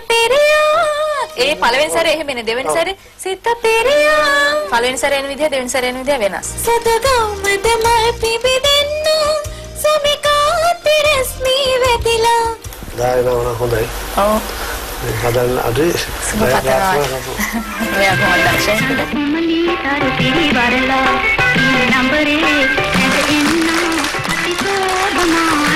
පෙරයා ඒ පළවෙනි සැරේ එහෙම එන්නේ දෙවෙනි සැරේ. සිත පෙරයා පළවෙනි සැරේ එන විදිය දෙවෙනි සැරේ එන විදිය වෙනස්. සදගම්මද මල් පිබිදෙන්නු සමිකා තිරස්මී වෙතිලා දායනා හොඳයි. ඔව්. හදන්න අද நம்பரே என் அம்மா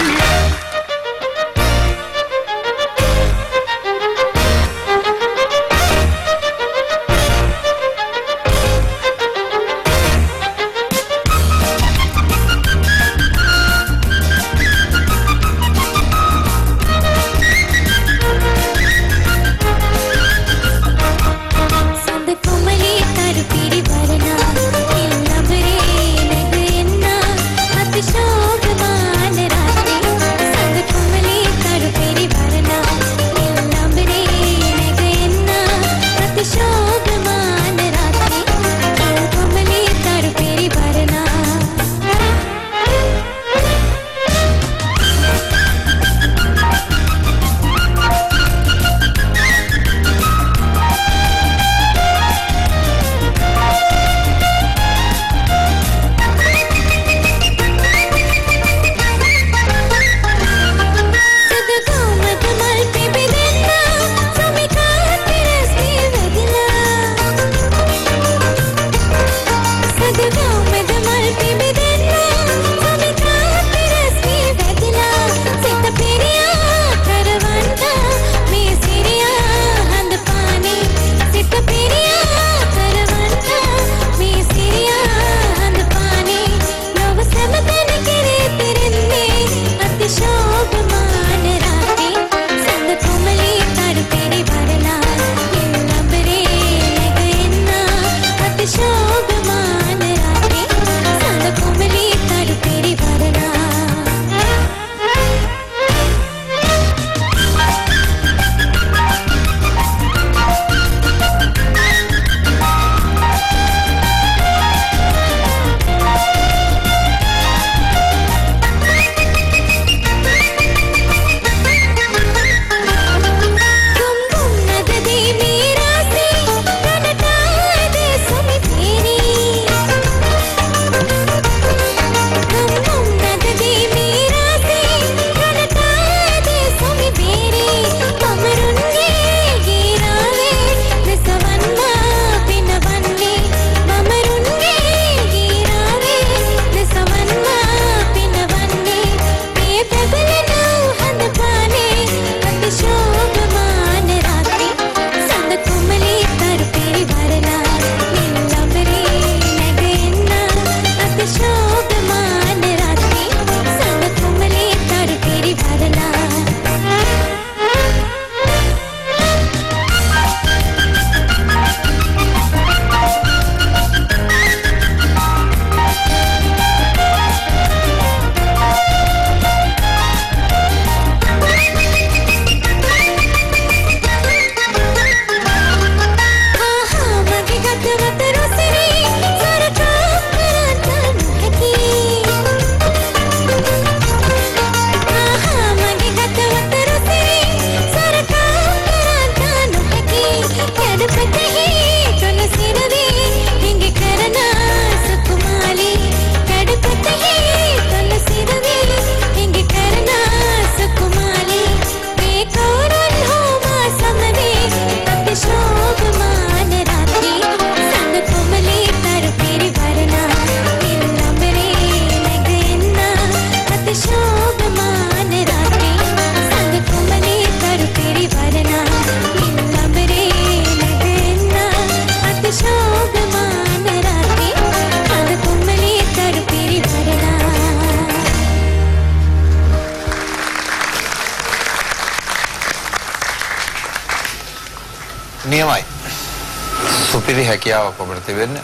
සුපිරි හැකියාවක් ඔබට තිබෙන්න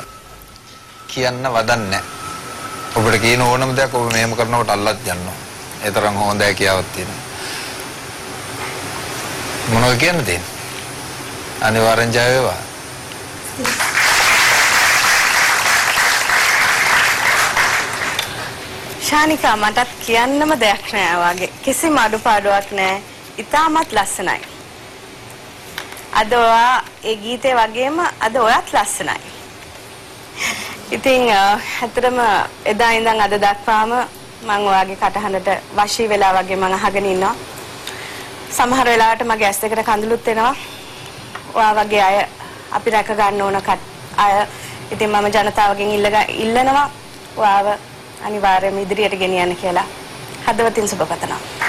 කියන්න වදන්නේ ඔබට කියන ඕනම දෙයක් ඔබ මෙහෙම කරනකොට අල්ලත් යනවා. ඒ තරම් හොඳ හැකියාවක් තියෙනවා. මොනවද කියන්න තියෙන්නේ? අනිවාර්යෙන් ජය වේවා. ශානිකා මටත් කියන්නම දෙයක් නෑ වගේ. කිසිම අඩුපාඩුවක් නෑ. ඉතාමත් ලස්සනයි. අද ඔයා ඒ ගීතේ වගේම අද ඔයත් ලස්සනයි. ඉතින් අ, ඇත්තටම එදා ඉඳන් අද දක්වාම මම ඔයාගේ කටහඬට වශී වෙලා වගේ මම අහගෙන ඉන්නවා. සමහර වෙලාවට මගේ ඇස් දෙකට කඳුළුත් එනවා. ඔයා වගේ අය අපි රැක ගන්න ඕන කට අය ඉතින් මම ජනතාවගෙන් ඉල්ලග- ඉල්ලනවා ඔයාව අනිවාර්යයෙන්ම ඉදිරියට ගෙනියන්න කියලා. හදවතින් සුබ පතනවා.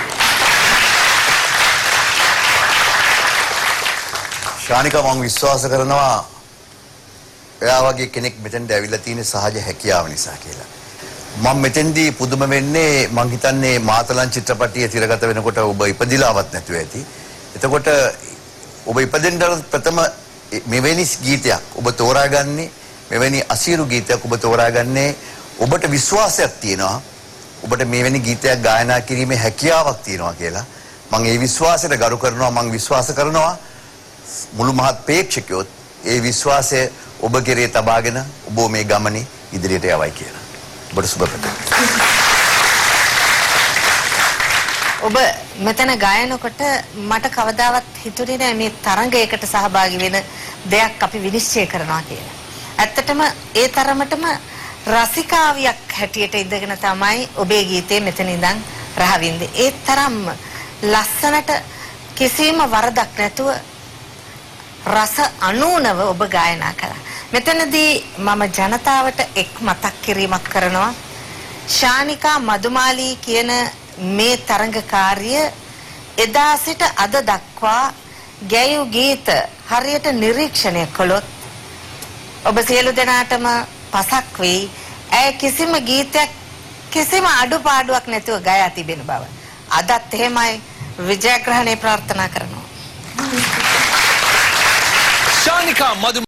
ශානිකා මම විශ්වාස කරනවා එයා වගේ කෙනෙක් මෙතෙන්ට ඇවිල්ලා තියෙන සහජ හැකියාව නිසා කියලා. මම මෙතෙන්දී පුදුම වෙන්නේ මං හිතන්නේ මාතලන් චිත්‍රපටිය තිරගත වෙනකොට ඔබ ඉපදිලාවත් නැතුව ඇති. එතකොට ඔබ ඉපදෙන්න ප්‍රථම මෙවැනි ගීතයක් ඔබ තෝරාගන්නේ මෙවැනි අසීරු ගීතයක් ඔබ තෝරාගන්නේ ඔබට විශ්වාසයක් තියෙනවා. ඔබට මෙවැනි ගීතයක් ගායනා කිරීමේ හැකියාවක් තියෙනවා කියලා. මම ඒ විශ්වාසයට ගරු කරනවා මම විශ්වාස කරනවා මුළු මහත් ප්‍රේක්ෂකයොත් ඒ විශ්වාසය ඔබ කෙරේ තබාගෙන ඔබ මේ ගමනේ ඉදිරියට යවයි කියලා. ඔබට සුබ පැතුම්. ඔබ මෙතන ගායනකොට මට කවදාවත් හිතුනේ නෑ මේ තරඟයකට සහභාගී වෙන දෙයක් අපි විනිශ්චය කරනවා කියලා. ඇත්තටම ඒ තරමටම රසිකාවියක් හැටියට ඉඳගෙන තමයි ඔබේ ගීතේ මෙතන ඉඳන් රහවින්දේ. ඒ තරම්ම ලස්සනට කිසිම වරදක් නැතුව රස අනූනව ඔබ ගායනා කළා. මෙතනදී මම ජනතාවට එක් මතක් කිරීමක් කරනවා. ශානිකා මදුමාලී කියන මේ තරඟකාරිය එදා සිට අද දක්වා ගැයූ ගීත හරියට නිරීක්ෂණය කළොත් ඔබ සියලු දෙනාටම පසක් වෙයි. ඇය කිසිම ගීතයක් කිසිම අඩුපාඩුවක් නැතුව ගයා තිබෙන බව. අදත් එහෙමයි විජයග්‍රහණය ප්‍රාර්ථනා කරනවා. ශානිකා මදු